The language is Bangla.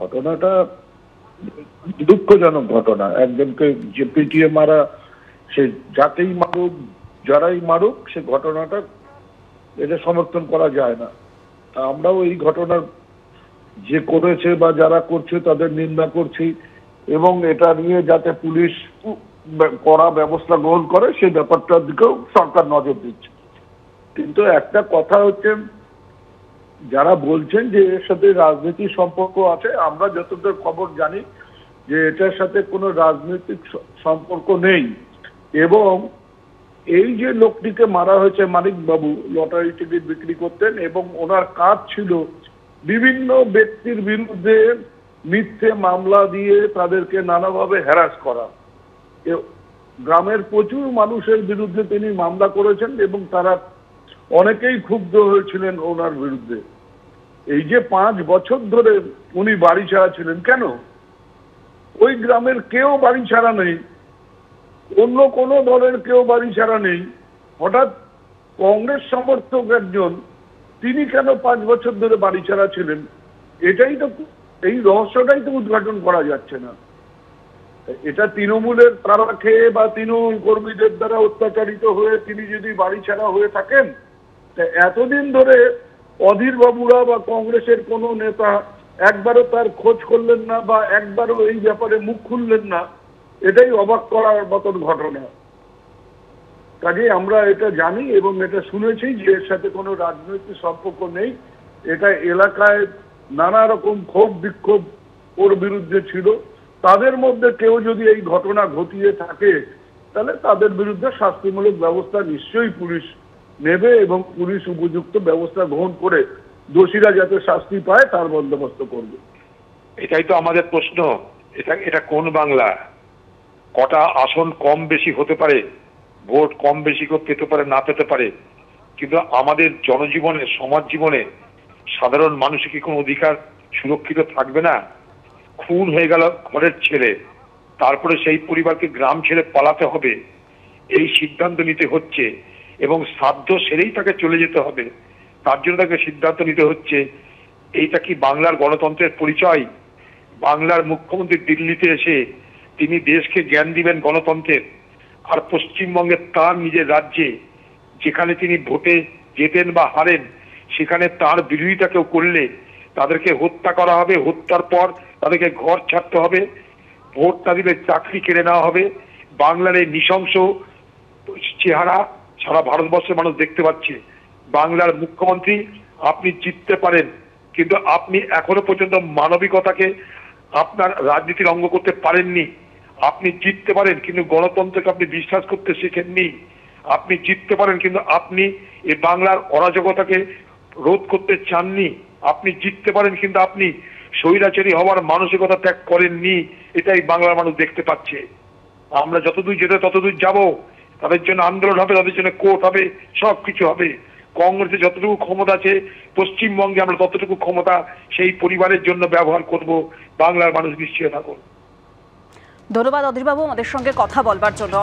ঘটনাটা দুঃখজনক ঘটনা। একজনকে যে পিটিয়ে মারা, সে যাকেই মারুক, যারাই মারুক, সে ঘটনাটা এটা সমর্থন করা যায় না। তা আমরাও এই ঘটনার যে করেছে বা যারা করছে তাদের নিন্দা করছি এবং এটা নিয়ে যাতে পুলিশ কড়া ব্যবস্থা গ্রহণ করে সেই ব্যাপারটার দিকেও সরকার নজর দিচ্ছে। কিন্তু একটা কথা হচ্ছে যারা বলছেন যে এর সাথে রাজনীতির সম্পর্ক আছে, আমরা যতদূর খবর জানি যে এটার সাথে কোনো রাজনৈতিক সম্পর্ক নেই। এবং এই যে লোকটিকে মারা হয়েছে মানিক বাবু লটারি টিকিট বিক্রি করতেন এবং ওনার কাজ ছিল বিভিন্ন ব্যক্তির বিরুদ্ধে মিথ্যে মামলা দিয়ে তাদেরকে নানাভাবে হ্যারাস করা। গ্রামের প্রচুর মানুষের বিরুদ্ধে তিনি মামলা করেছেন এবং তারা অনেকেই ক্ষুব্ধ হয়েছিলেন ওনার বিরুদ্ধে। এই যে পাঁচ বছর ধরে উনি বাড়ি ছাড়া ছিলেন কেন? ওই গ্রামের কেউ বাড়ি ছাড়া নেই। অন্য কোনো দলের কেউ বাড়ি ছাড়া নেই। হঠাৎ কংগ্রেস সমর্থক একজন, তিনি কেন পাঁচ বছর ধরে বাড়ি ছাড়া ছিলেন? এটাই তো এই রহস্যটাই তো উদ্ঘাটন করা যাচ্ছে না। এটা তৃণমূলের তারা খেয়ে বা তৃণমূল কর্মীদের দ্বারা অত্যাচারিত হয়ে তিনি যদি বাড়ি ছাড়া হয়ে থাকেন এতদিন ধরে অধীর বাবুরা বা কংগ্রেসের কোনো নেতা একবারও তার খোঁজ করলেন না বা একবারও এই ব্যাপারে মুখ খুললেন না, এটাই অবাক করার মতন ঘটনা। কাজে আমরা এটা জানি এবং এটা শুনেছি যে এর সাথে কোনো রাজনৈতিক সম্পর্ক নেই। এটা এলাকায় নানা রকম ক্ষোভ বিক্ষোভ ওর বিরুদ্ধে ছিল। তাদের মধ্যে কেউ যদি এই ঘটনা ঘটিয়ে থাকে, তাহলে তাদের বিরুদ্ধে শাস্তিমূলক ব্যবস্থা নিশ্চয়ই পুলিশ নেবে এবং পুলিশ উপযুক্ত ব্যবস্থা গ্রহণ করে দোষীরা যাতে শাস্তি পায়, তার বন্দোবস্ত করবে। এটাই তো আমাদের প্রশ্ন। এটা এটা কোন বাংলা? কটা আসন কম বেশি হতে পারে, ভোট কম বেশি পেতে পারে, না পেতে পারে। কিন্তু আমাদের জনজীবনে, সমাজ জীবনে সাধারণ মানুষের কি কোনো অধিকার সুরক্ষিত থাকবে না? খুন হয়ে গেল ঘরের ছেলে, তারপরে সেই পরিবারকে গ্রাম ছেড়ে পালাতে হবে। এই সিদ্ধান্ত নিতে হচ্ছে। এবং সাধ্য সেরেই তাকে চলে যেতে হবে। তার জন্য তাকে সিদ্ধান্ত নিতে হচ্ছে, এইটা কি বাংলার গণতন্ত্রের পরিচয়? বাংলার মুখ্যমন্ত্রী দিল্লিতে এসে তিনি দেশকে জ্ঞান দিবেন গণতন্ত্রের, আর পশ্চিমবঙ্গে তার নিজের রাজ্যে যেখানে তিনি ভোটে জেতেন বা হারেন, সেখানে তার বিরোধিতা কেউ করলে তাদেরকে হত্যা করা হবে, হত্যার পর তাদেরকে ঘর ছাড়তে হবে, ভোট না দিলে চাকরি কেড়ে নেওয়া হবে, বাংলার এই নৃশংস চেহারা সারা ভারতবর্ষের মানুষ দেখতে পাচ্ছে। বাংলার মুখ্যমন্ত্রী, আপনি জিততে পারেন, কিন্তু আপনি এখনও পর্যন্ত মানবিকতাকে আপনার রাজনীতির অঙ্গ করতে পারেননি। আপনি জিততে পারেন, কিন্তু গণতন্ত্রকে আপনি বিশ্বাস করতে শেখেননি। আপনি জিততে পারেন, কিন্তু আপনি এই বাংলার অরাজকতাকে রোধ করতে চাননি। আপনি জিততে পারেন, কিন্তু আপনি স্বৈরাচারী হওয়ার মানসিকতা ত্যাগ করেননি। এটাই বাংলার মানুষ দেখতে পাচ্ছে। আমরা যতদূর যেতে ততদূর যাব। তাদের জন্য আন্দোলন হবে, তাদের জন্য কোর্ট হবে সব কিছু হবে। কংগ্রেসে যতটুকু ক্ষমতা আছে, পশ্চিমবঙ্গে আমরা ততটুকু ক্ষমতা সেই পরিবারের জন্য ব্যবহার করব। বাংলার মানুষ নিশ্চয় থাকুন ধন্যবাদ অধীরবাবু আমাদের সঙ্গে কথা বলবার জন্য।